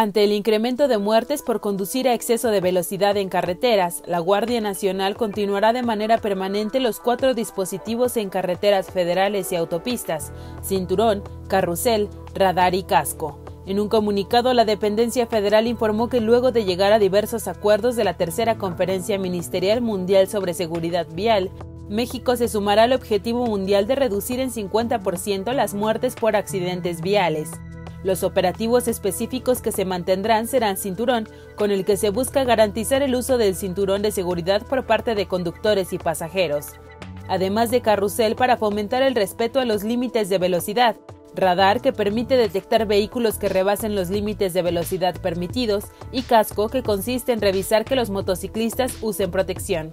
Ante el incremento de muertes por conducir a exceso de velocidad en carreteras, la Guardia Nacional continuará de manera permanente los cuatro dispositivos en carreteras federales y autopistas, cinturón, carrusel, radar y casco. En un comunicado, la dependencia federal informó que luego de llegar a diversos acuerdos de la tercera Conferencia Ministerial Mundial sobre Seguridad Vial, México se sumará al objetivo mundial de reducir en 50% las muertes por accidentes viales. Los operativos específicos que se mantendrán serán cinturón, con el que se busca garantizar el uso del cinturón de seguridad por parte de conductores y pasajeros, además de carrusel para fomentar el respeto a los límites de velocidad, radar que permite detectar vehículos que rebasen los límites de velocidad permitidos. Y casco que consiste en revisar que los motociclistas usen protección.